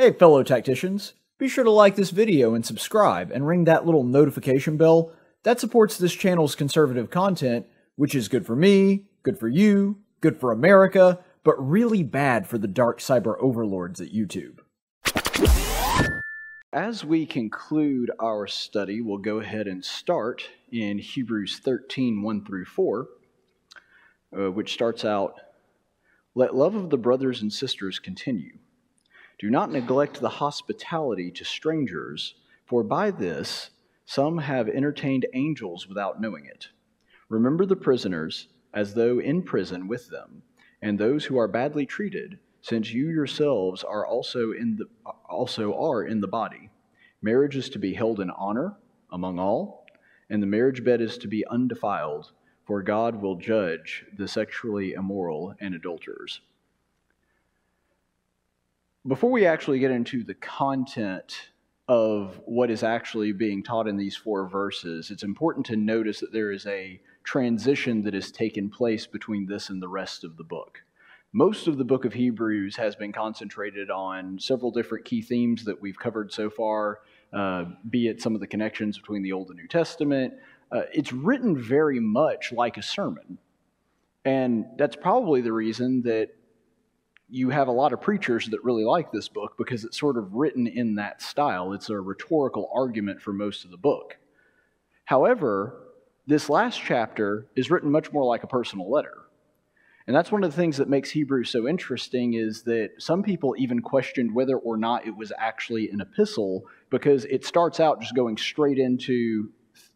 Hey, fellow tacticians, be sure to like this video and subscribe and ring that little notification bell. That supports this channel's conservative content, which is good for me, good for you, good for America, but really bad for the dark cyber overlords at YouTube. As we conclude our study, we'll go ahead and start in Hebrews 13 1 through 4, uh, which starts out Let love of the brothers and sisters continue. Do not neglect the hospitality to strangers, for by this some have entertained angels without knowing it. Remember the prisoners as though in prison with them, and those who are badly treated, since you yourselves are also in the also are in the body. Marriage is to be held in honor among all, and the marriage bed is to be undefiled, for God will judge the sexually immoral and adulterers. Before we actually get into the content of what is actually being taught in these four verses, it's important to notice that there is a transition that has taken place between this and the rest of the book. Most of the book of Hebrews has been concentrated on several different key themes that we've covered so far, uh, be it some of the connections between the Old and New Testament. Uh, it's written very much like a sermon. And that's probably the reason that you have a lot of preachers that really like this book because it's sort of written in that style. It's a rhetorical argument for most of the book. However, this last chapter is written much more like a personal letter. And that's one of the things that makes Hebrews so interesting is that some people even questioned whether or not it was actually an epistle because it starts out just going straight into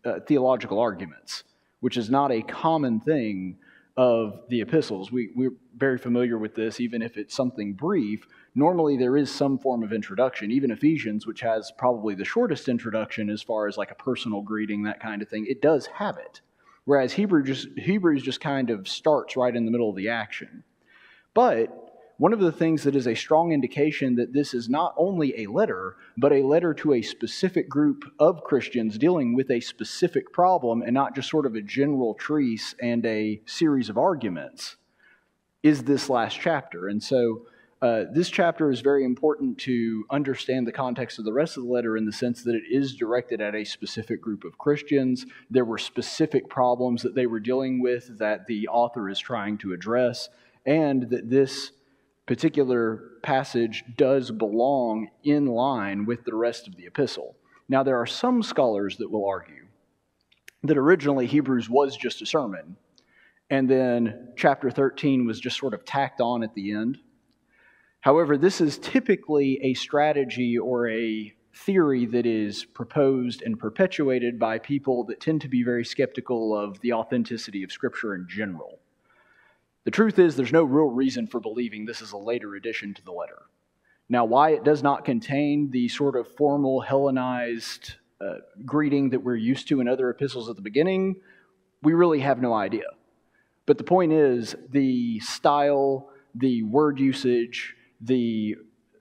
uh, theological arguments, which is not a common thing of the epistles. We, we're very familiar with this, even if it's something brief. Normally, there is some form of introduction. Even Ephesians, which has probably the shortest introduction as far as like a personal greeting, that kind of thing, it does have it. Whereas Hebrew just, Hebrews just kind of starts right in the middle of the action. But one of the things that is a strong indication that this is not only a letter, but a letter to a specific group of Christians dealing with a specific problem and not just sort of a general treatise and a series of arguments, is this last chapter. And so uh, this chapter is very important to understand the context of the rest of the letter in the sense that it is directed at a specific group of Christians. There were specific problems that they were dealing with that the author is trying to address, and that this particular passage does belong in line with the rest of the epistle. Now, there are some scholars that will argue that originally Hebrews was just a sermon, and then chapter 13 was just sort of tacked on at the end. However, this is typically a strategy or a theory that is proposed and perpetuated by people that tend to be very skeptical of the authenticity of Scripture in general. The truth is, there's no real reason for believing this is a later addition to the letter. Now, why it does not contain the sort of formal Hellenized uh, greeting that we're used to in other epistles at the beginning, we really have no idea. But the point is, the style, the word usage, the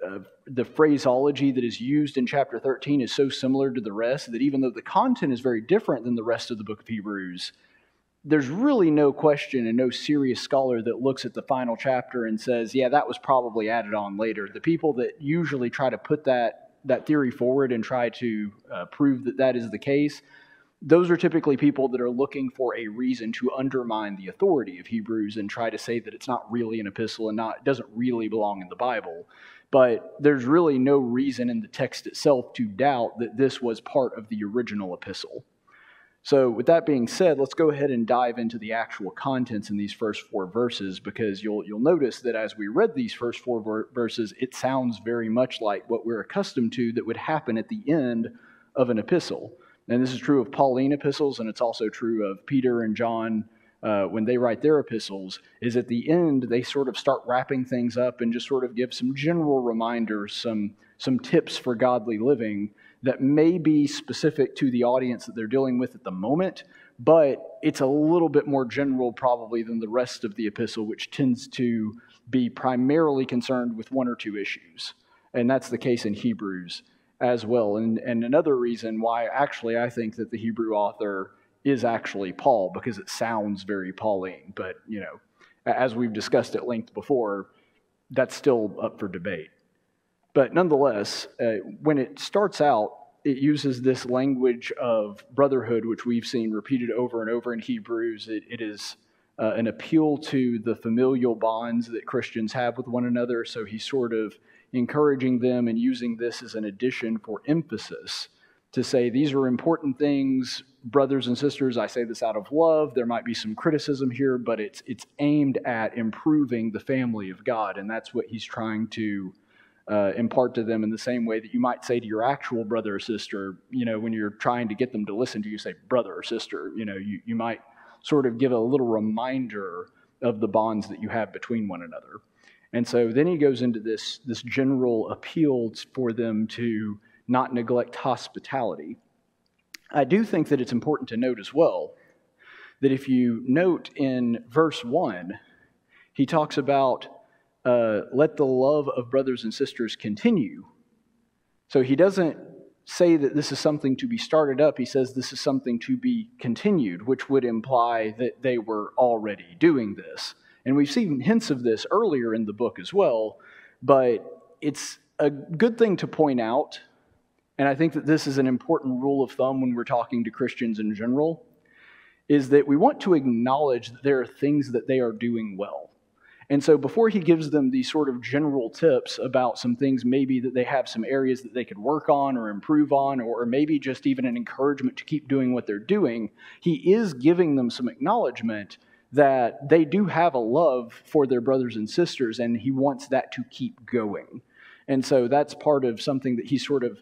uh, the phraseology that is used in chapter 13 is so similar to the rest that even though the content is very different than the rest of the book of Hebrews, there's really no question and no serious scholar that looks at the final chapter and says, yeah, that was probably added on later. The people that usually try to put that, that theory forward and try to uh, prove that that is the case, those are typically people that are looking for a reason to undermine the authority of Hebrews and try to say that it's not really an epistle and not doesn't really belong in the Bible. But there's really no reason in the text itself to doubt that this was part of the original epistle. So, with that being said, let's go ahead and dive into the actual contents in these first four verses because you'll, you'll notice that as we read these first four ver- verses, it sounds very much like what we're accustomed to that would happen at the end of an epistle. And this is true of Pauline epistles, and it's also true of Peter and John uh, when they write their epistles, is at the end they sort of start wrapping things up and just sort of give some general reminders, some, some tips for godly living that may be specific to the audience that they're dealing with at the moment, but it's a little bit more general probably than the rest of the epistle, which tends to be primarily concerned with one or two issues. And that's the case in Hebrews as well. And, and another reason why actually I think that the Hebrew author is actually Paul, because it sounds very Pauline. But, you know, as we've discussed at length before, that's still up for debate. But nonetheless, uh, when it starts out, it uses this language of brotherhood, which we've seen repeated over and over in Hebrews. it, it is uh, an appeal to the familial bonds that Christians have with one another. So he's sort of encouraging them and using this as an addition for emphasis to say these are important things, brothers and sisters. I say this out of love. There might be some criticism here, but it's it's aimed at improving the family of God, and that's what he's trying to uh, impart to them in the same way that you might say to your actual brother or sister. You know, when you're trying to get them to listen to you, say brother or sister. You know, you you might sort of give a little reminder of the bonds that you have between one another. And so then he goes into this, this general appeal for them to not neglect hospitality. I do think that it's important to note as well that if you note in verse 1, he talks about uh, let the love of brothers and sisters continue. So he doesn't say that this is something to be started up. He says this is something to be continued, which would imply that they were already doing this. And we've seen hints of this earlier in the book as well, but it's a good thing to point out. And I think that this is an important rule of thumb when we're talking to Christians in general is that we want to acknowledge that there are things that they are doing well. And so before he gives them these sort of general tips about some things, maybe that they have some areas that they could work on or improve on, or maybe just even an encouragement to keep doing what they're doing, he is giving them some acknowledgement that they do have a love for their brothers and sisters, and he wants that to keep going. And so that's part of something that he's sort of,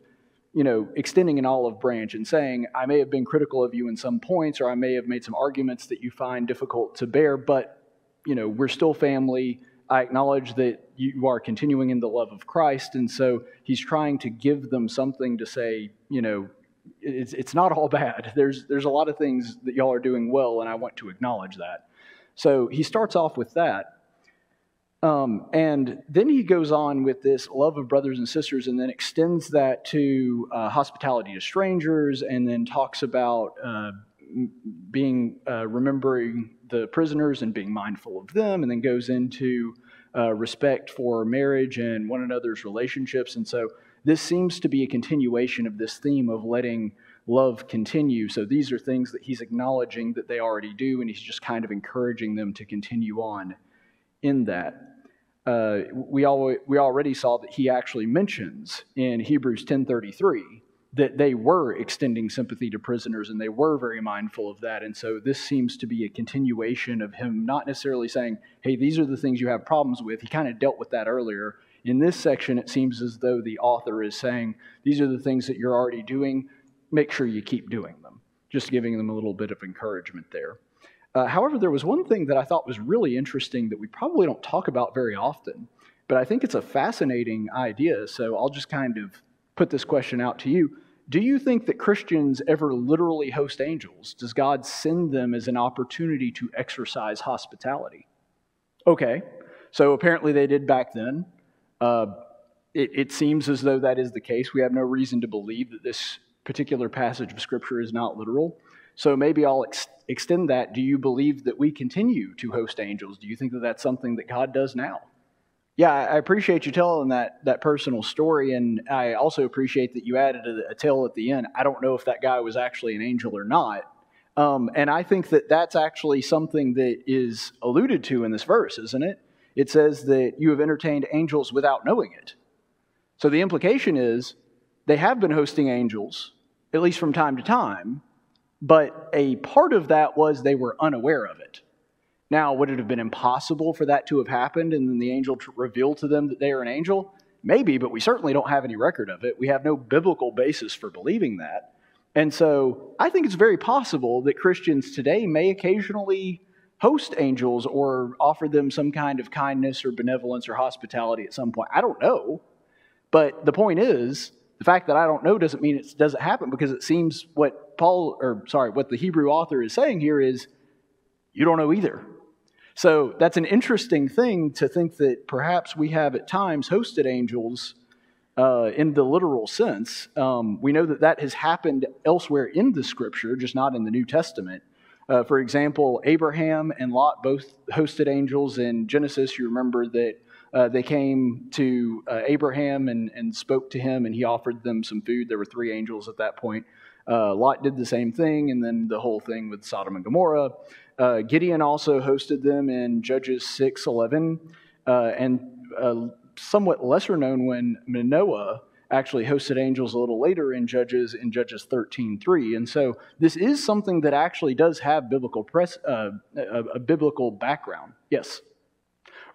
you know, extending an olive branch and saying, I may have been critical of you in some points, or I may have made some arguments that you find difficult to bear, but, you know, we're still family. I acknowledge that you are continuing in the love of Christ. And so he's trying to give them something to say, you know, it's, it's not all bad. There's, there's a lot of things that y'all are doing well, and I want to acknowledge that. So he starts off with that. Um, and then he goes on with this love of brothers and sisters and then extends that to uh, hospitality to strangers and then talks about uh, being uh, remembering the prisoners and being mindful of them and then goes into uh, respect for marriage and one another's relationships and so this seems to be a continuation of this theme of letting love continue. So these are things that he's acknowledging that they already do, and he's just kind of encouraging them to continue on in that. Uh, we, al- we already saw that he actually mentions in Hebrews 10:33 that they were extending sympathy to prisoners and they were very mindful of that. And so this seems to be a continuation of him not necessarily saying, hey, these are the things you have problems with. He kind of dealt with that earlier. In this section, it seems as though the author is saying, these are the things that you're already doing make sure you keep doing them. Just giving them a little bit of encouragement there. Uh, however, there was one thing that I thought was really interesting that we probably don't talk about very often, but I think it's a fascinating idea. So I'll just kind of put this question out to you. Do you think that Christians ever literally host angels? Does God send them as an opportunity to exercise hospitality? Okay, so apparently they did back then. Uh, it, it seems as though that is the case. We have no reason to believe that this particular passage of Scripture is not literal. So maybe I'll ex- extend that. Do you believe that we continue to host angels? Do you think that that's something that God does now? Yeah, I appreciate you telling that that personal story, and I also appreciate that you added a, a tale at the end. I don't know if that guy was actually an angel or not, um, and I think that that's actually something that is alluded to in this verse, isn't it? It says that you have entertained angels without knowing it. So the implication is they have been hosting angels, at least from time to time, but a part of that was they were unaware of it. Now, would it have been impossible for that to have happened and then the angel to reveal to them that they are an angel? Maybe, but we certainly don't have any record of it. We have no biblical basis for believing that. And so I think it's very possible that Christians today may occasionally host angels or offer them some kind of kindness or benevolence or hospitality at some point. I don't know. But the point is, the fact that I don't know doesn't mean it doesn't happen because it seems what Paul, or sorry, what the Hebrew author is saying here is you don't know either. So that's an interesting thing to think that perhaps we have at times hosted angels uh, in the literal sense. Um, we know that that has happened elsewhere in the scripture, just not in the New Testament. Uh, for example, Abraham and Lot both hosted angels in Genesis. You remember that uh, they came to uh, Abraham and, and spoke to him, and he offered them some food. There were three angels at that point. Uh, Lot did the same thing, and then the whole thing with Sodom and Gomorrah. Uh, Gideon also hosted them in Judges 6 11, uh, and uh, somewhat lesser known when Manoah actually hosted angels a little later in Judges in Judges 13:3. And so this is something that actually does have biblical press, uh, a, a, biblical background. Yes,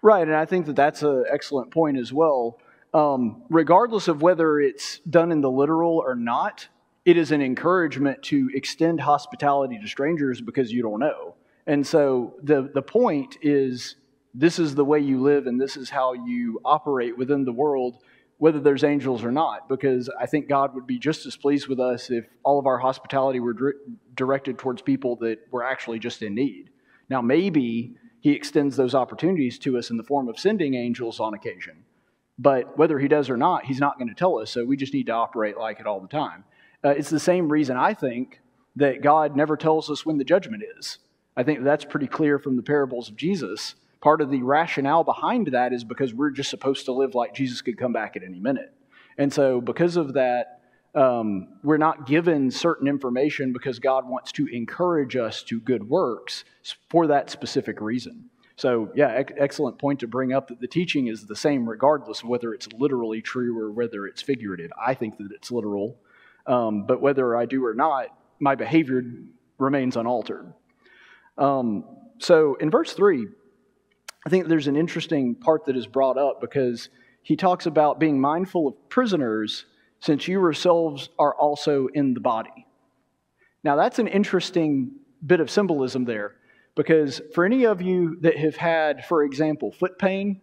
right. And I think that that's an excellent point as well. Um, regardless of whether it's done in the literal or not, it is an encouragement to extend hospitality to strangers because you don't know. And so the the point is this is the way you live and this is how you operate within the world whether there's angels or not, because I think God would be just as pleased with us if all of our hospitality were directed towards people that were actually just in need. Now, maybe He extends those opportunities to us in the form of sending angels on occasion, but whether He does or not, He's not going to tell us, so we just need to operate like it all the time. Uh, it's the same reason I think that God never tells us when the judgment is. I think that's pretty clear from the parables of Jesus Part of the rationale behind that is because we're just supposed to live like Jesus could come back at any minute. And so, because of that, um, we're not given certain information because God wants to encourage us to good works for that specific reason. So, yeah, ec- excellent point to bring up that the teaching is the same regardless of whether it's literally true or whether it's figurative. I think that it's literal, um, but whether I do or not, my behavior remains unaltered. Um, so, in verse 3, I think there's an interesting part that is brought up because he talks about being mindful of prisoners since you yourselves are also in the body. Now, that's an interesting bit of symbolism there because for any of you that have had, for example, foot pain,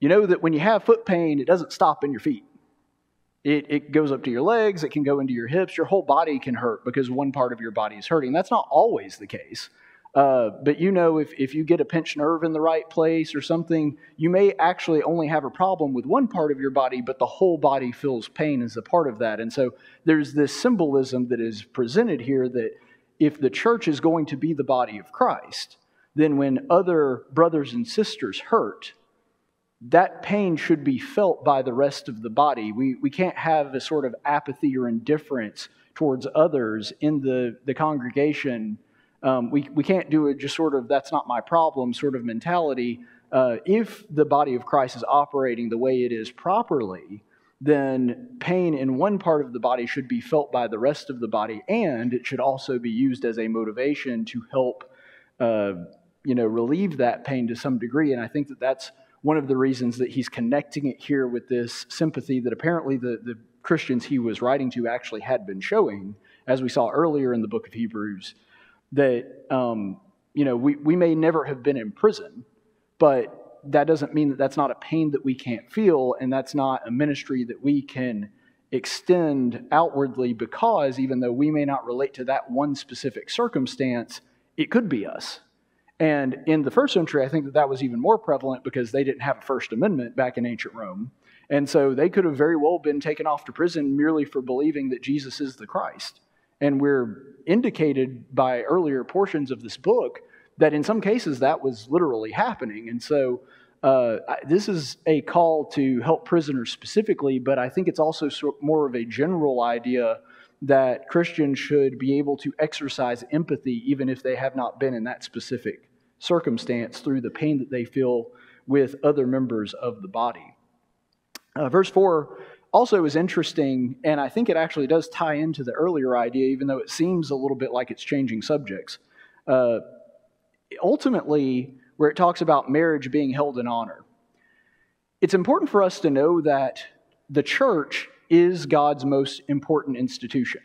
you know that when you have foot pain, it doesn't stop in your feet. It, it goes up to your legs, it can go into your hips, your whole body can hurt because one part of your body is hurting. That's not always the case. Uh, but you know, if, if you get a pinched nerve in the right place or something, you may actually only have a problem with one part of your body, but the whole body feels pain as a part of that. And so there's this symbolism that is presented here that if the church is going to be the body of Christ, then when other brothers and sisters hurt, that pain should be felt by the rest of the body. We, we can't have a sort of apathy or indifference towards others in the, the congregation um, we, we can't do it just sort of, that's not my problem sort of mentality. Uh, if the body of Christ is operating the way it is properly, then pain in one part of the body should be felt by the rest of the body, and it should also be used as a motivation to help, uh, you know, relieve that pain to some degree. And I think that that's one of the reasons that he's connecting it here with this sympathy that apparently the, the Christians he was writing to actually had been showing, as we saw earlier in the book of Hebrews that, um, you know, we, we may never have been in prison, but that doesn't mean that that's not a pain that we can't feel, and that's not a ministry that we can extend outwardly because even though we may not relate to that one specific circumstance, it could be us. And in the first century, I think that that was even more prevalent because they didn't have a First Amendment back in ancient Rome. And so they could have very well been taken off to prison merely for believing that Jesus is the Christ. And we're indicated by earlier portions of this book that in some cases that was literally happening. And so uh, this is a call to help prisoners specifically, but I think it's also more of a general idea that Christians should be able to exercise empathy even if they have not been in that specific circumstance through the pain that they feel with other members of the body. Uh, verse 4 also is interesting, and I think it actually does tie into the earlier idea, even though it seems a little bit like it's changing subjects. Uh, ultimately, where it talks about marriage being held in honor, it's important for us to know that the church is God's most important institution.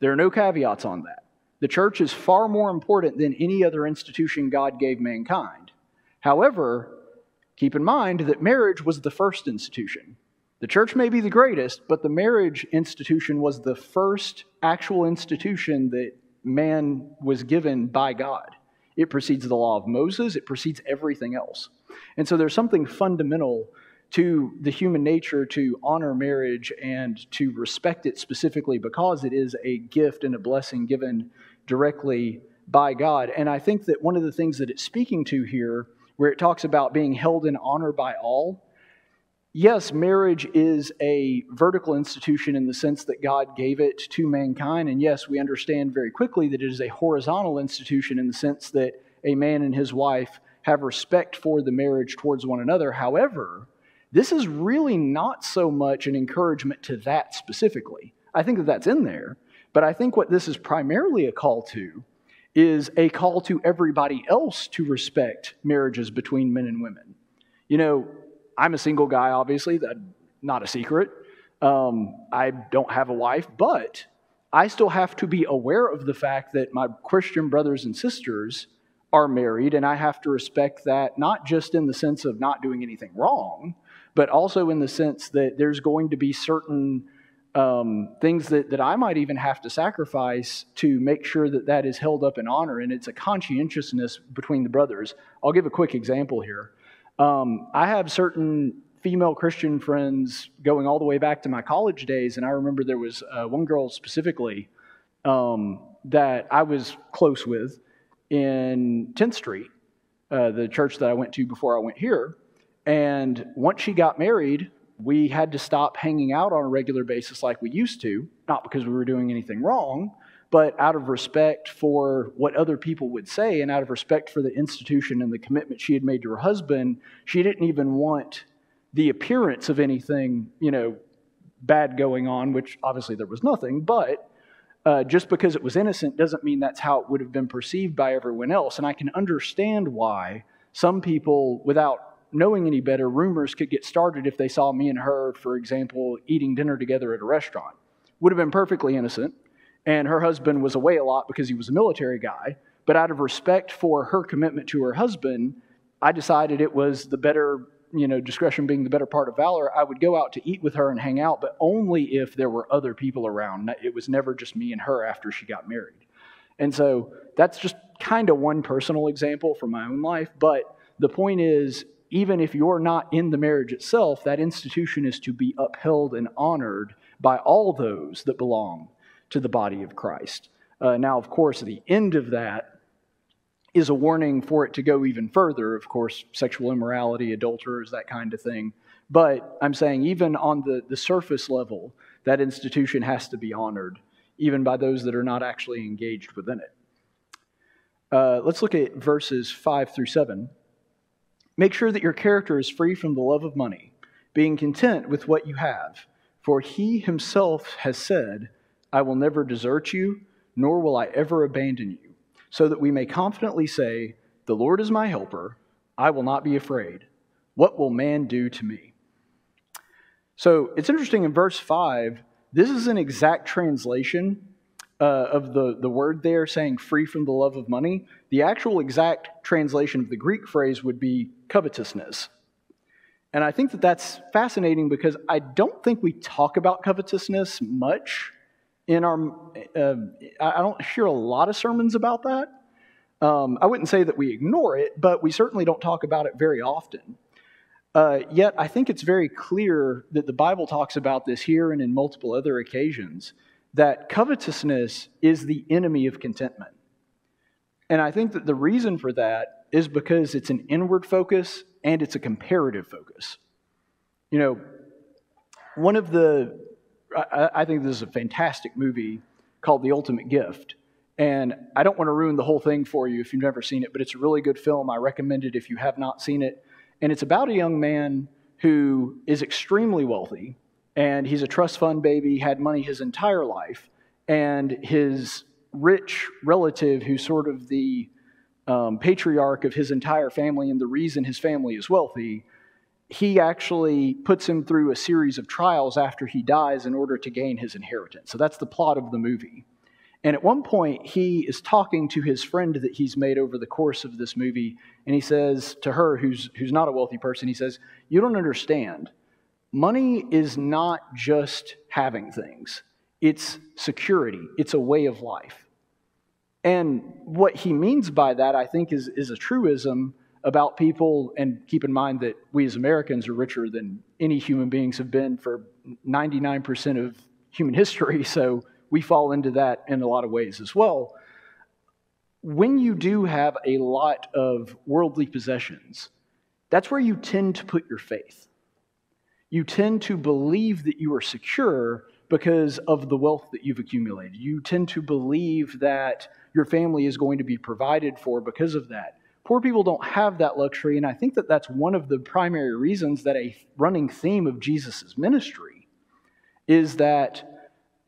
There are no caveats on that. The church is far more important than any other institution God gave mankind. However, keep in mind that marriage was the first institution. The church may be the greatest, but the marriage institution was the first actual institution that man was given by God. It precedes the law of Moses, it precedes everything else. And so there's something fundamental to the human nature to honor marriage and to respect it specifically because it is a gift and a blessing given directly by God. And I think that one of the things that it's speaking to here where it talks about being held in honor by all. Yes, marriage is a vertical institution in the sense that God gave it to mankind. And yes, we understand very quickly that it is a horizontal institution in the sense that a man and his wife have respect for the marriage towards one another. However, this is really not so much an encouragement to that specifically. I think that that's in there, but I think what this is primarily a call to is a call to everybody else to respect marriages between men and women. You know, I'm a single guy, obviously, that's not a secret. Um, I don't have a wife, but I still have to be aware of the fact that my Christian brothers and sisters are married, and I have to respect that not just in the sense of not doing anything wrong, but also in the sense that there's going to be certain um, things that, that I might even have to sacrifice to make sure that that is held up in honor. And it's a conscientiousness between the brothers. I'll give a quick example here. Um, I have certain female Christian friends going all the way back to my college days, and I remember there was uh, one girl specifically um, that I was close with in 10th Street, uh, the church that I went to before I went here. And once she got married, we had to stop hanging out on a regular basis like we used to, not because we were doing anything wrong, but out of respect for what other people would say and out of respect for the institution and the commitment she had made to her husband, she didn't even want the appearance of anything, you know, bad going on, which obviously there was nothing, but uh, just because it was innocent doesn't mean that's how it would have been perceived by everyone else. And I can understand why some people, without knowing any better, rumors could get started if they saw me and her, for example, eating dinner together at a restaurant. Would have been perfectly innocent. And her husband was away a lot because he was a military guy. But out of respect for her commitment to her husband, I decided it was the better, you know, discretion being the better part of valor. I would go out to eat with her and hang out, but only if there were other people around. It was never just me and her after she got married. And so that's just kind of one personal example from my own life. But the point is, even if you're not in the marriage itself, that institution is to be upheld and honored by all those that belong to the body of Christ. Uh, now, of course, the end of that is a warning for it to go even further. Of course, sexual immorality, adulterers, that kind of thing. But I'm saying, even on the, the surface level, that institution has to be honored, even by those that are not actually engaged within it. Uh, let's look at verses 5 through 7. Make sure that your character is free from the love of money, being content with what you have. For he himself has said, I will never desert you, nor will I ever abandon you, so that we may confidently say, The Lord is my helper, I will not be afraid. What will man do to me? So it's interesting in verse 5, this is an exact translation uh, of the, the word there saying free from the love of money, the actual exact translation of the Greek phrase would be covetousness. And I think that that's fascinating because I don't think we talk about covetousness much in our. Uh, I don't hear a lot of sermons about that. Um, I wouldn't say that we ignore it, but we certainly don't talk about it very often. Uh, yet I think it's very clear that the Bible talks about this here and in multiple other occasions that covetousness is the enemy of contentment. And I think that the reason for that is because it's an inward focus and it's a comparative focus. You know, one of the, I, think this is a fantastic movie called The Ultimate Gift. And I don't want to ruin the whole thing for you if you've never seen it, but it's a really good film. I recommend it if you have not seen it. And it's about a young man who is extremely wealthy and he's a trust fund baby, had money his entire life, and his rich relative, who's sort of the um, patriarch of his entire family and the reason his family is wealthy, he actually puts him through a series of trials after he dies in order to gain his inheritance. So that's the plot of the movie. And at one point, he is talking to his friend that he's made over the course of this movie, and he says to her, who's, who's not a wealthy person, he says, You don't understand. Money is not just having things, it's security, it's a way of life. And what he means by that, I think, is, is a truism about people, and keep in mind that we as Americans are richer than any human beings have been for 99% of human history, so we fall into that in a lot of ways as well. when you do have a lot of worldly possessions, that's where you tend to put your faith. You tend to believe that you are secure because of the wealth that you've accumulated. You tend to believe that your family is going to be provided for because of that. Poor people don't have that luxury, and I think that that's one of the primary reasons that a running theme of Jesus' ministry is that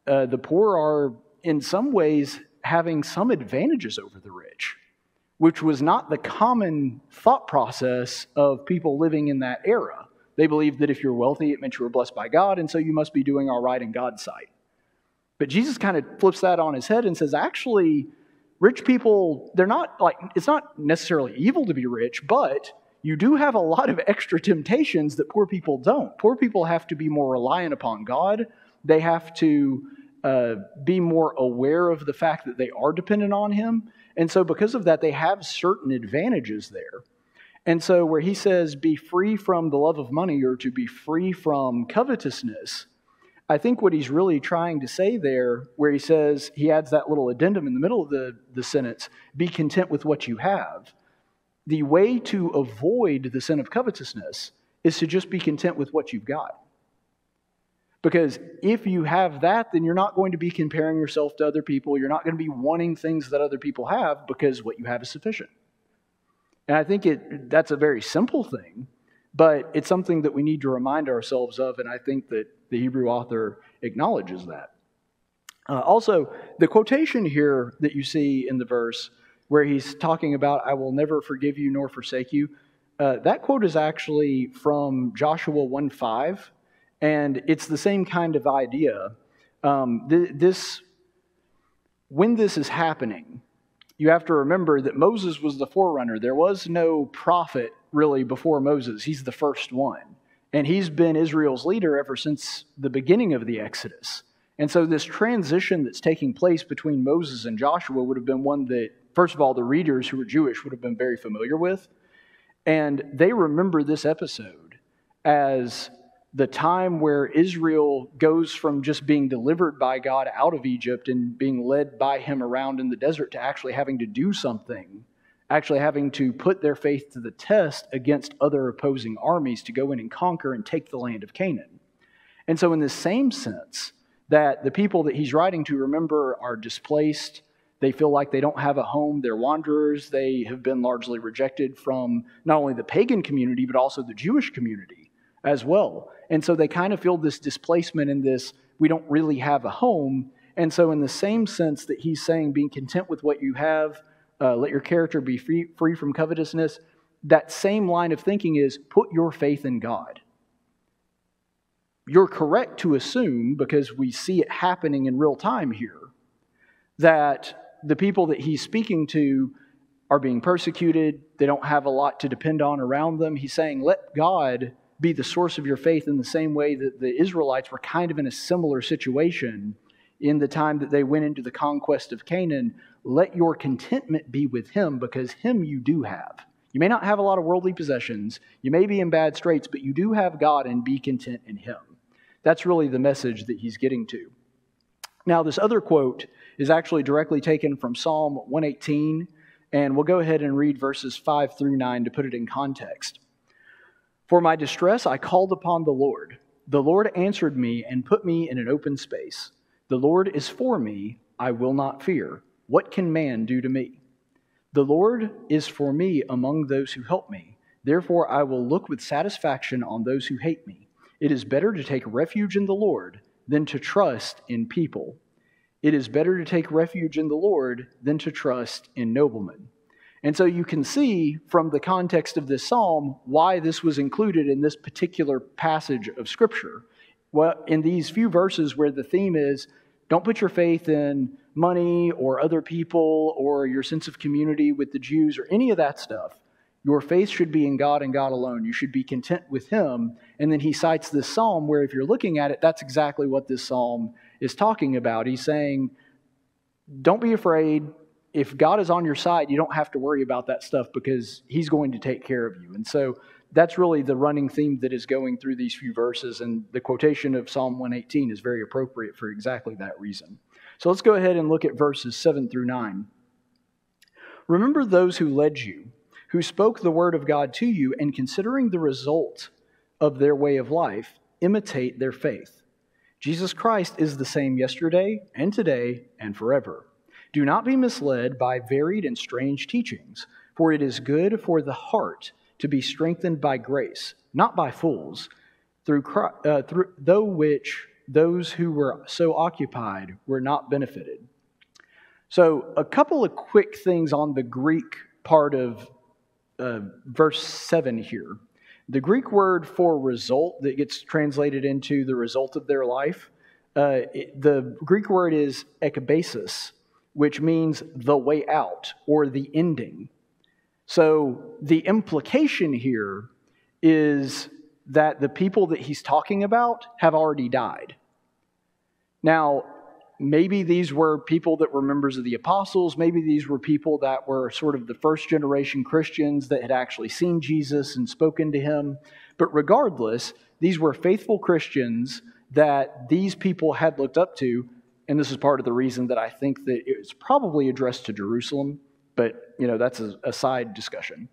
uh, the poor are, in some ways, having some advantages over the rich, which was not the common thought process of people living in that era. They believed that if you're wealthy, it meant you were blessed by God, and so you must be doing all right in God's sight. But Jesus kind of flips that on his head and says, actually, rich people, they're not like, it's not necessarily evil to be rich, but you do have a lot of extra temptations that poor people don't. Poor people have to be more reliant upon God. They have to uh, be more aware of the fact that they are dependent on Him. And so, because of that, they have certain advantages there. And so, where he says, be free from the love of money or to be free from covetousness, I think what he's really trying to say there, where he says, he adds that little addendum in the middle of the, the sentence, be content with what you have. The way to avoid the sin of covetousness is to just be content with what you've got. Because if you have that, then you're not going to be comparing yourself to other people. You're not going to be wanting things that other people have because what you have is sufficient. And I think it, that's a very simple thing, but it's something that we need to remind ourselves of, and I think that the Hebrew author acknowledges that. Uh, also, the quotation here that you see in the verse where he's talking about, I will never forgive you nor forsake you, uh, that quote is actually from Joshua 1 5, and it's the same kind of idea. Um, th- this, when this is happening, you have to remember that Moses was the forerunner. There was no prophet really before Moses. He's the first one. And he's been Israel's leader ever since the beginning of the Exodus. And so, this transition that's taking place between Moses and Joshua would have been one that, first of all, the readers who were Jewish would have been very familiar with. And they remember this episode as the time where Israel goes from just being delivered by God out of Egypt and being led by Him around in the desert to actually having to do something, actually having to put their faith to the test against other opposing armies to go in and conquer and take the land of Canaan. And so, in the same sense, that the people that he's writing to, remember, are displaced. They feel like they don't have a home. They're wanderers. They have been largely rejected from not only the pagan community, but also the Jewish community as well. And so they kind of feel this displacement in this, we don't really have a home. And so, in the same sense that he's saying, being content with what you have, uh, let your character be free, free from covetousness, that same line of thinking is put your faith in God. You're correct to assume, because we see it happening in real time here, that the people that he's speaking to are being persecuted. They don't have a lot to depend on around them. He's saying, let God be the source of your faith in the same way that the Israelites were kind of in a similar situation in the time that they went into the conquest of Canaan. Let your contentment be with Him because Him you do have. You may not have a lot of worldly possessions, you may be in bad straits, but you do have God and be content in Him. That's really the message that he's getting to. Now, this other quote is actually directly taken from Psalm 118, and we'll go ahead and read verses 5 through 9 to put it in context. For my distress, I called upon the Lord. The Lord answered me and put me in an open space. The Lord is for me, I will not fear. What can man do to me? The Lord is for me among those who help me. Therefore, I will look with satisfaction on those who hate me. It is better to take refuge in the Lord than to trust in people. It is better to take refuge in the Lord than to trust in noblemen. And so you can see from the context of this psalm why this was included in this particular passage of Scripture. Well, in these few verses where the theme is don't put your faith in money or other people or your sense of community with the Jews or any of that stuff. Your faith should be in God and God alone. You should be content with Him. And then he cites this psalm where, if you're looking at it, that's exactly what this psalm is talking about. He's saying, Don't be afraid if God is on your side, you don't have to worry about that stuff because He's going to take care of you. And so that's really the running theme that is going through these few verses. And the quotation of Psalm 118 is very appropriate for exactly that reason. So let's go ahead and look at verses 7 through 9. Remember those who led you, who spoke the word of God to you, and considering the result of their way of life, imitate their faith. Jesus Christ is the same yesterday and today and forever. Do not be misled by varied and strange teachings, for it is good for the heart to be strengthened by grace, not by fools, through, uh, through though which those who were so occupied were not benefited. So, a couple of quick things on the Greek part of uh, verse 7 here. The Greek word for result that gets translated into the result of their life, uh, it, the Greek word is ekabasis, which means the way out or the ending. So, the implication here is that the people that he's talking about have already died. Now, maybe these were people that were members of the apostles. Maybe these were people that were sort of the first generation Christians that had actually seen Jesus and spoken to him. But regardless, these were faithful Christians that these people had looked up to. And this is part of the reason that I think that it's probably addressed to Jerusalem, but you know that's a, a side discussion.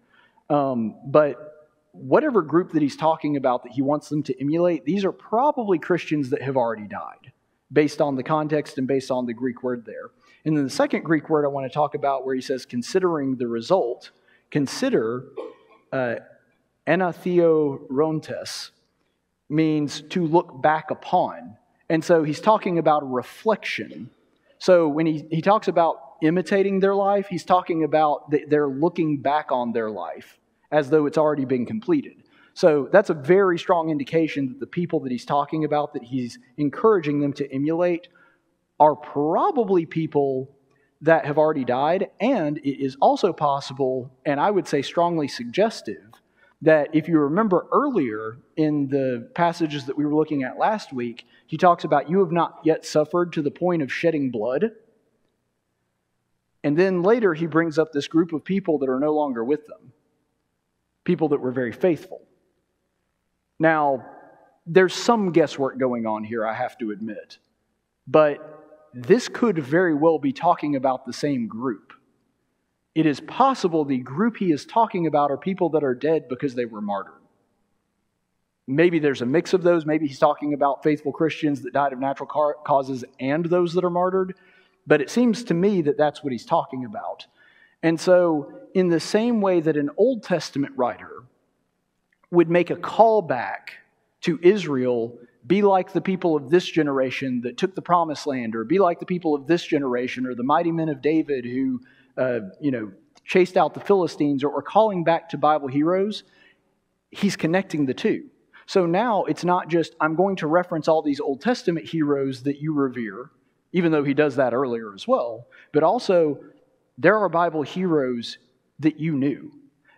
Um, but whatever group that he's talking about that he wants them to emulate, these are probably Christians that have already died based on the context and based on the Greek word there. And then the second Greek word I want to talk about, where he says, considering the result, consider uh, anatheorontes, means to look back upon. And so he's talking about reflection. So when he, he talks about imitating their life, he's talking about they're looking back on their life as though it's already been completed. So that's a very strong indication that the people that he's talking about, that he's encouraging them to emulate, are probably people that have already died. And it is also possible, and I would say strongly suggestive, that if you remember earlier in the passages that we were looking at last week, he talks about you have not yet suffered to the point of shedding blood. And then later he brings up this group of people that are no longer with them, people that were very faithful. Now, there's some guesswork going on here, I have to admit. But this could very well be talking about the same group. It is possible the group he is talking about are people that are dead because they were martyred. Maybe there's a mix of those. Maybe he's talking about faithful Christians that died of natural causes and those that are martyred. But it seems to me that that's what he's talking about. And so, in the same way that an Old Testament writer would make a call back to Israel be like the people of this generation that took the promised land, or be like the people of this generation, or the mighty men of David who, uh, you know, chased out the Philistines, or, or calling back to Bible heroes. He's connecting the two. So now it's not just, I'm going to reference all these Old Testament heroes that you revere, even though he does that earlier as well, but also there are Bible heroes that you knew.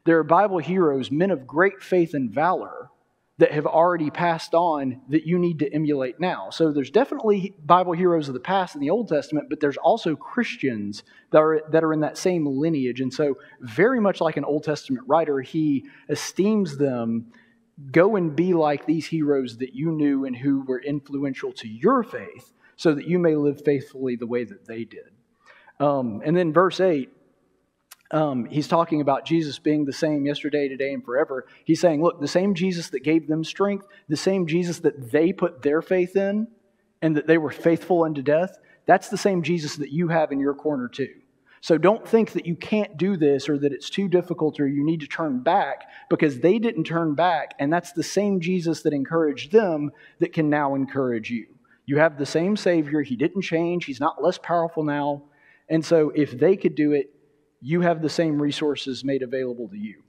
There are Bible heroes, men of great faith and valor, that have already passed on that you need to emulate now. So there's definitely Bible heroes of the past in the Old Testament, but there's also Christians that are, that are in that same lineage. And so, very much like an Old Testament writer, he esteems them. Go and be like these heroes that you knew and who were influential to your faith, so that you may live faithfully the way that they did. Um, and then verse 8 um, he's talking about Jesus being the same yesterday, today, and forever. He's saying, look, the same Jesus that gave them strength, the same Jesus that they put their faith in, and that they were faithful unto death, that's the same Jesus that you have in your corner too. So don't think that you can't do this or that it's too difficult or you need to turn back because they didn't turn back, and that's the same Jesus that encouraged them that can now encourage you. You have the same Savior. He didn't change, He's not less powerful now. And so if they could do it, you have the same resources made available to you.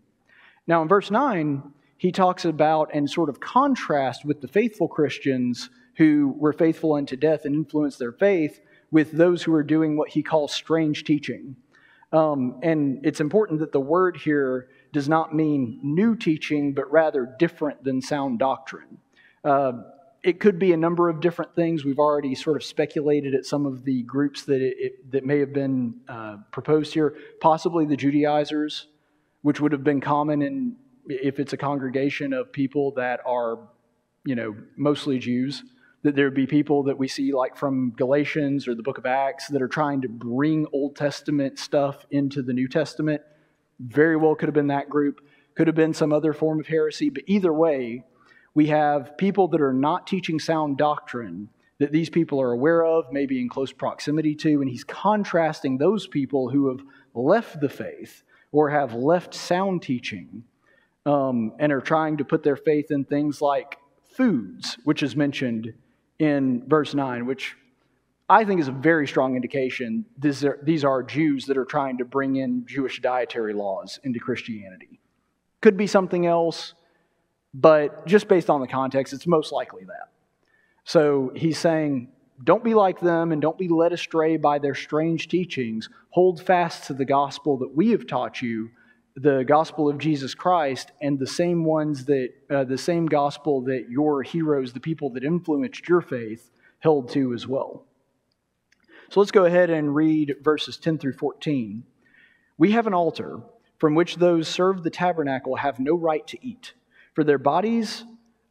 Now, in verse 9, he talks about and sort of contrast with the faithful Christians who were faithful unto death and influenced their faith with those who are doing what he calls strange teaching. Um, and it's important that the word here does not mean new teaching, but rather different than sound doctrine. Uh, it could be a number of different things. We've already sort of speculated at some of the groups that, it, it, that may have been uh, proposed here. Possibly the Judaizers, which would have been common in if it's a congregation of people that are, you know, mostly Jews, that there'd be people that we see, like from Galatians or the book of Acts, that are trying to bring Old Testament stuff into the New Testament. Very well could have been that group, could have been some other form of heresy, but either way, we have people that are not teaching sound doctrine that these people are aware of, maybe in close proximity to, and he's contrasting those people who have left the faith or have left sound teaching um, and are trying to put their faith in things like foods, which is mentioned in verse 9, which I think is a very strong indication these are, these are Jews that are trying to bring in Jewish dietary laws into Christianity. Could be something else, but just based on the context, it's most likely that. So he's saying, don't be like them and don't be led astray by their strange teachings. Hold fast to the gospel that we have taught you, the gospel of Jesus Christ, and the same ones that, uh, the same gospel that your heroes, the people that influenced your faith, held to as well. So let's go ahead and read verses 10 through 14. We have an altar from which those serve the tabernacle have no right to eat, for their bodies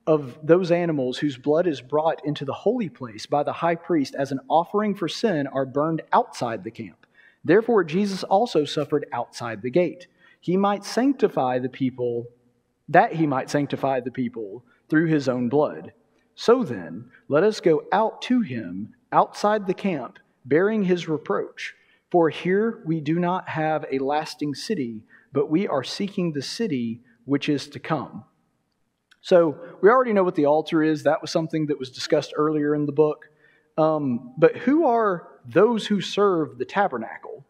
of those animals whose blood is brought into the holy place by the high priest as an offering for sin are burned outside the camp. Therefore, Jesus also suffered outside the gate. He might sanctify the people, that he might sanctify the people through his own blood. So then, let us go out to him outside the camp, bearing his reproach. For here we do not have a lasting city, but we are seeking the city which is to come. So we already know what the altar is. That was something that was discussed earlier in the book. Um, but who are those who serve the tabernacle?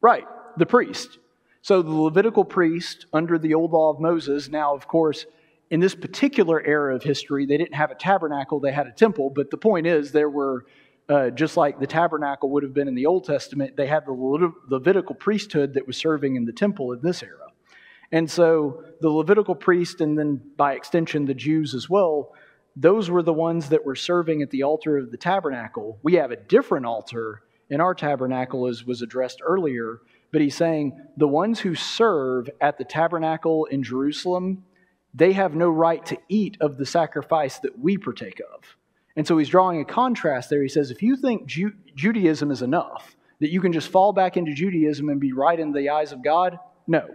Right, the priest. So the Levitical priest under the old law of Moses, now, of course, in this particular era of history, they didn't have a tabernacle, they had a temple. But the point is, there were, uh, just like the tabernacle would have been in the Old Testament, they had the Levitical priesthood that was serving in the temple in this era. And so the Levitical priest, and then by extension the Jews as well, those were the ones that were serving at the altar of the tabernacle. We have a different altar in our tabernacle, as was addressed earlier, but he's saying the ones who serve at the tabernacle in Jerusalem, they have no right to eat of the sacrifice that we partake of. And so he's drawing a contrast there. He says, if you think Ju- Judaism is enough, that you can just fall back into Judaism and be right in the eyes of God, no.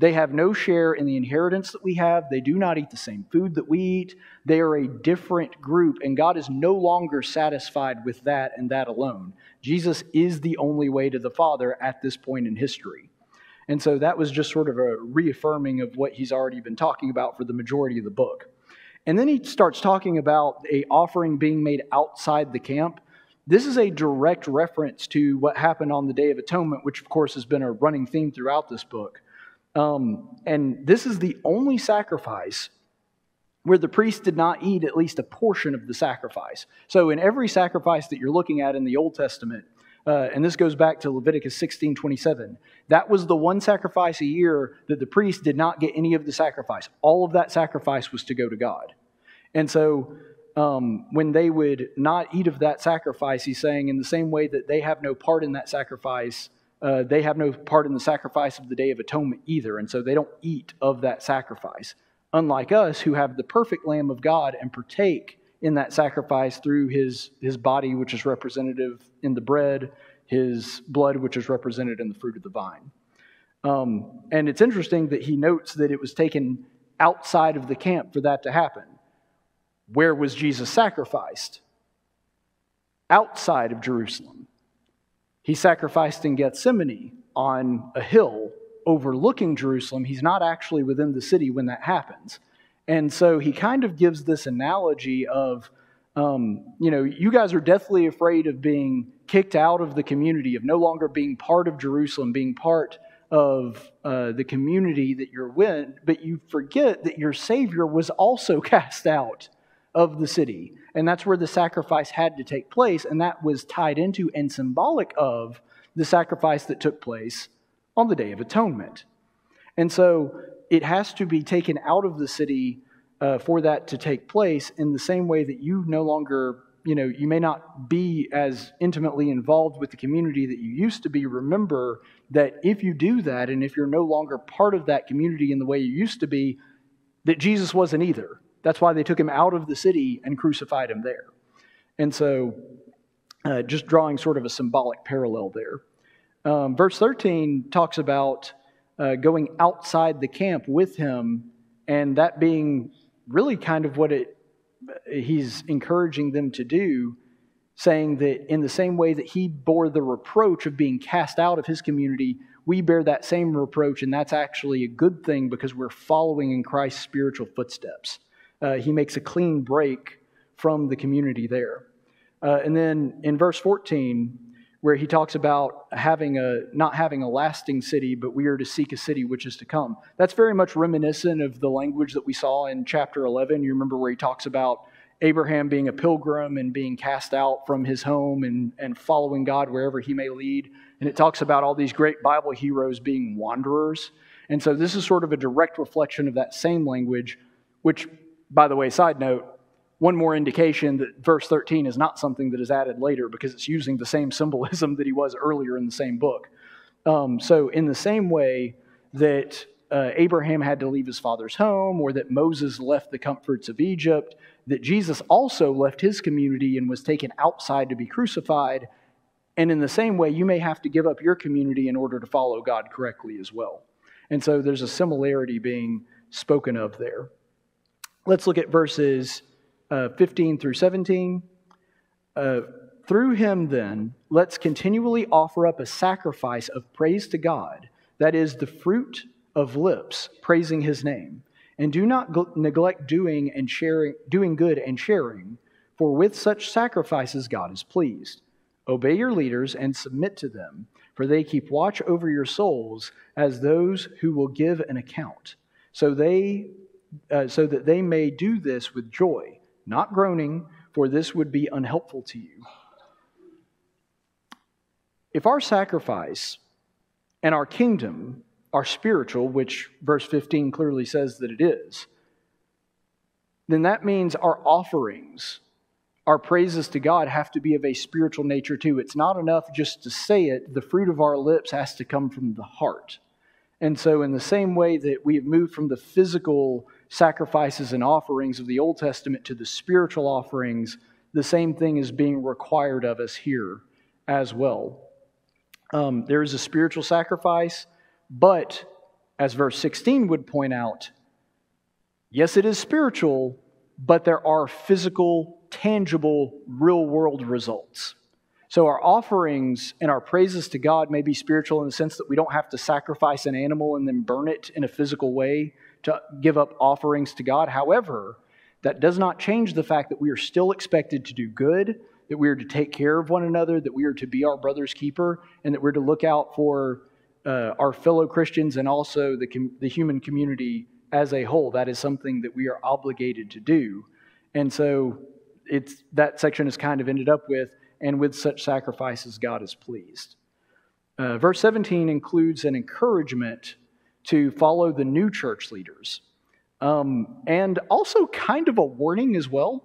They have no share in the inheritance that we have. They do not eat the same food that we eat. They are a different group, and God is no longer satisfied with that and that alone. Jesus is the only way to the Father at this point in history. And so that was just sort of a reaffirming of what he's already been talking about for the majority of the book. And then he starts talking about a offering being made outside the camp. This is a direct reference to what happened on the Day of Atonement, which of course has been a running theme throughout this book. Um, and this is the only sacrifice where the priest did not eat at least a portion of the sacrifice. So, in every sacrifice that you're looking at in the Old Testament, uh, and this goes back to Leviticus 16 27, that was the one sacrifice a year that the priest did not get any of the sacrifice. All of that sacrifice was to go to God. And so, um, when they would not eat of that sacrifice, he's saying, in the same way that they have no part in that sacrifice, uh, they have no part in the sacrifice of the Day of Atonement either, and so they don't eat of that sacrifice. Unlike us, who have the perfect Lamb of God and partake in that sacrifice through his, his body, which is representative in the bread, his blood, which is represented in the fruit of the vine. Um, and it's interesting that he notes that it was taken outside of the camp for that to happen. Where was Jesus sacrificed? Outside of Jerusalem. He sacrificed in Gethsemane on a hill overlooking Jerusalem. He's not actually within the city when that happens. And so he kind of gives this analogy of, um, you know, you guys are deathly afraid of being kicked out of the community, of no longer being part of Jerusalem, being part of uh, the community that you're with, but you forget that your Savior was also cast out of the city. And that's where the sacrifice had to take place, and that was tied into and symbolic of the sacrifice that took place on the Day of Atonement. And so it has to be taken out of the city uh, for that to take place in the same way that you no longer, you know, you may not be as intimately involved with the community that you used to be. Remember that if you do that, and if you're no longer part of that community in the way you used to be, that Jesus wasn't either. That's why they took him out of the city and crucified him there. And so, uh, just drawing sort of a symbolic parallel there. Um, verse 13 talks about uh, going outside the camp with him, and that being really kind of what it, he's encouraging them to do, saying that in the same way that he bore the reproach of being cast out of his community, we bear that same reproach, and that's actually a good thing because we're following in Christ's spiritual footsteps. Uh, he makes a clean break from the community there. Uh, and then in verse 14, where he talks about having a not having a lasting city, but we are to seek a city which is to come. That's very much reminiscent of the language that we saw in chapter 11. You remember where he talks about Abraham being a pilgrim and being cast out from his home and, and following God wherever he may lead. And it talks about all these great Bible heroes being wanderers. And so this is sort of a direct reflection of that same language, which, by the way, side note, one more indication that verse 13 is not something that is added later because it's using the same symbolism that he was earlier in the same book. Um, so, in the same way that uh, Abraham had to leave his father's home, or that Moses left the comforts of Egypt, that Jesus also left his community and was taken outside to be crucified. And in the same way, you may have to give up your community in order to follow God correctly as well. And so there's a similarity being spoken of there. Let's look at verses uh, 15 through 17. Uh, through him, then, let's continually offer up a sacrifice of praise to God, that is, the fruit of lips praising his name. And do not neglect doing and sharing, doing good and sharing, for with such sacrifices God is pleased. Obey your leaders and submit to them, for they keep watch over your souls as those who will give an account, so they uh, so that they may do this with joy not groaning, for this would be unhelpful to you. If our sacrifice and our kingdom are spiritual, which verse 15 clearly says that it is, then that means our offerings, our praises to God have to be of a spiritual nature too. It's not enough just to say it, the fruit of our lips has to come from the heart. And so, in the same way that we have moved from the physical sacrifices and offerings of the Old Testament to the spiritual offerings, the same thing is being required of us here as well. Um, there is a spiritual sacrifice, but as verse 16 would point out, yes, it is spiritual, but there are physical, tangible, real world results. So our offerings and our praises to God may be spiritual in the sense that we don't have to sacrifice an animal and then burn it in a physical way to give up offerings to God. However, that does not change the fact that we are still expected to do good, that we are to take care of one another, that we are to be our brother's keeper, and that we're to look out for uh, our fellow Christians and also the, com- the human community as a whole. That is something that we are obligated to do. And so it's, that section is kind of ended up with, and with such sacrifices, God is pleased. Uh, verse 17 includes an encouragement to follow the new church leaders. Um, and also kind of a warning as well.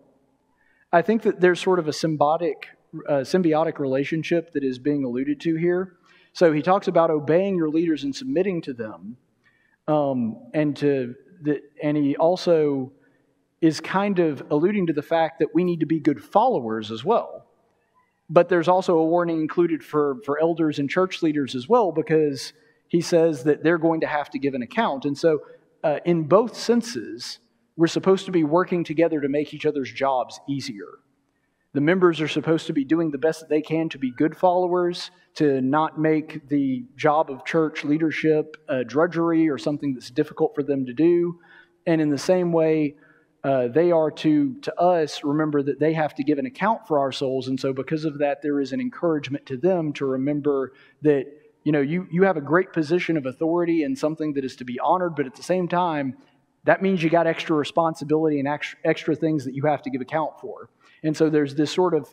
I think that there's sort of a symbiotic, uh, symbiotic relationship that is being alluded to here. So he talks about obeying your leaders and submitting to them, um, and to the, and he also is kind of alluding to the fact that we need to be good followers as well. But there's also a warning included for, for elders and church leaders as well, because he says that they're going to have to give an account. And so, uh, in both senses, we're supposed to be working together to make each other's jobs easier. The members are supposed to be doing the best that they can to be good followers, to not make the job of church leadership a drudgery or something that's difficult for them to do. And in the same way, uh, they are to, to us, remember that they have to give an account for our souls. And so, because of that, there is an encouragement to them to remember that you know, you, you have a great position of authority and something that is to be honored, but at the same time, that means you got extra responsibility and extra, extra things that you have to give account for. And so there's this sort of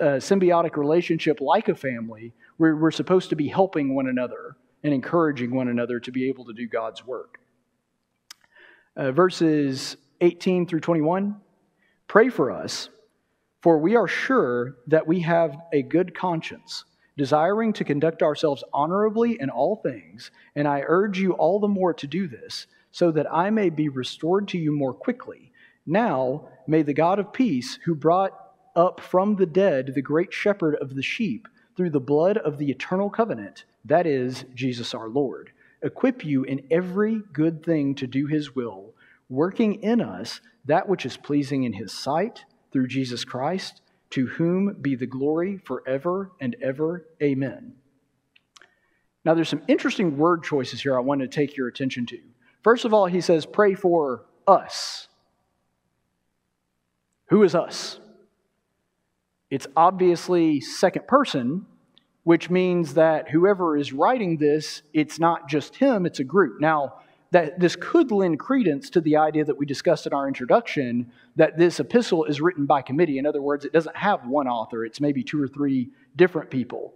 uh, symbiotic relationship like a family where we're supposed to be helping one another and encouraging one another to be able to do God's work. Uh, verses 18 through 21 Pray for us, for we are sure that we have a good conscience desiring to conduct ourselves honorably in all things, and I urge you all the more to do this, so that I may be restored to you more quickly. Now, may the God of peace, who brought up from the dead the great shepherd of the sheep through the blood of the eternal covenant, that is, Jesus our Lord, equip you in every good thing to do his will, working in us that which is pleasing in his sight through Jesus Christ, to whom be the glory forever and ever. Amen. Now, there's some interesting word choices here I want to take your attention to. First of all, he says, pray for us. Who is us? It's obviously second person, which means that whoever is writing this, it's not just him, it's a group. Now, that this could lend credence to the idea that we discussed in our introduction that this epistle is written by committee. In other words, it doesn't have one author, it's maybe two or three different people.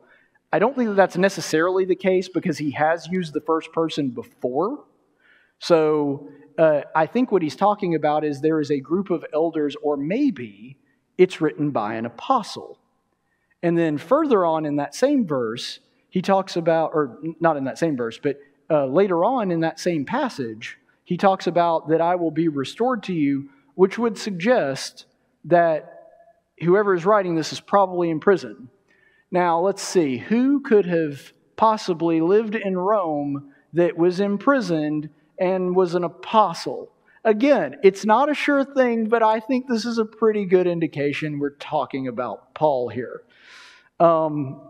I don't think that that's necessarily the case because he has used the first person before. So uh, I think what he's talking about is there is a group of elders, or maybe it's written by an apostle. And then further on in that same verse, he talks about, or not in that same verse, but uh, later on in that same passage, he talks about that I will be restored to you, which would suggest that whoever is writing this is probably in prison. Now, let's see, who could have possibly lived in Rome that was imprisoned and was an apostle? Again, it's not a sure thing, but I think this is a pretty good indication we're talking about Paul here. Um,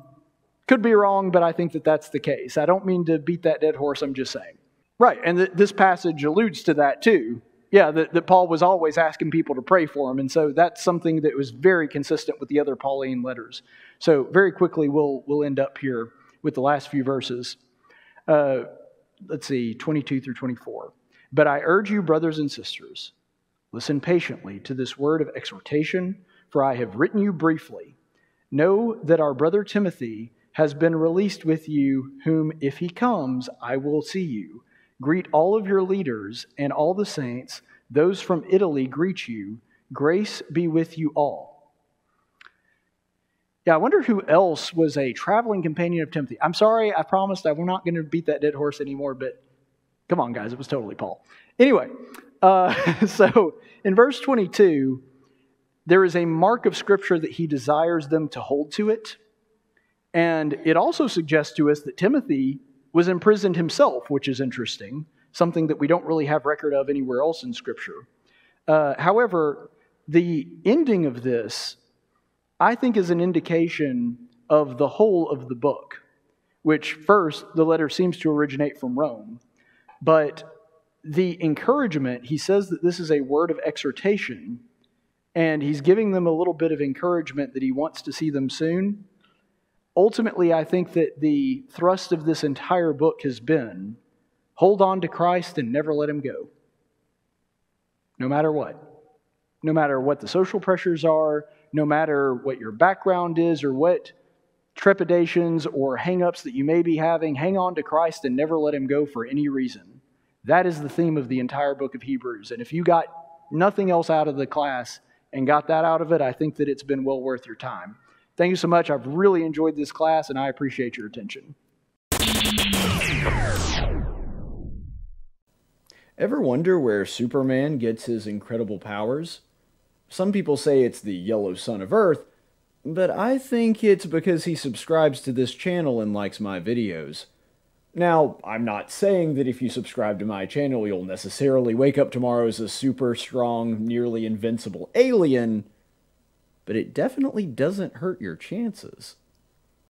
could be wrong, but I think that that's the case. I don't mean to beat that dead horse, I'm just saying. Right, and th- this passage alludes to that too. Yeah, that, that Paul was always asking people to pray for him, and so that's something that was very consistent with the other Pauline letters. So, very quickly, we'll, we'll end up here with the last few verses. Uh, let's see, 22 through 24. But I urge you, brothers and sisters, listen patiently to this word of exhortation, for I have written you briefly. Know that our brother Timothy has been released with you, whom, if he comes, I will see you. Greet all of your leaders and all the saints. Those from Italy greet you. Grace be with you all. Yeah, I wonder who else was a traveling companion of Timothy. I'm sorry, I promised I am not going to beat that dead horse anymore, but Come on, guys, it was totally Paul. Anyway, uh, so in verse 22, there is a mark of Scripture that he desires them to hold to it. And it also suggests to us that Timothy was imprisoned himself, which is interesting, something that we don't really have record of anywhere else in Scripture. Uh, however, the ending of this, I think, is an indication of the whole of the book, which first, the letter seems to originate from Rome. But the encouragement, he says that this is a word of exhortation, and he's giving them a little bit of encouragement that he wants to see them soon. Ultimately, I think that the thrust of this entire book has been hold on to Christ and never let him go. No matter what. No matter what the social pressures are, no matter what your background is or what trepidations or hangups that you may be having, hang on to Christ and never let him go for any reason. That is the theme of the entire book of Hebrews. And if you got nothing else out of the class and got that out of it, I think that it's been well worth your time. Thank you so much. I've really enjoyed this class and I appreciate your attention. Ever wonder where Superman gets his incredible powers? Some people say it's the yellow sun of Earth, but I think it's because he subscribes to this channel and likes my videos. Now, I'm not saying that if you subscribe to my channel you'll necessarily wake up tomorrow as a super strong, nearly invincible alien, but it definitely doesn't hurt your chances.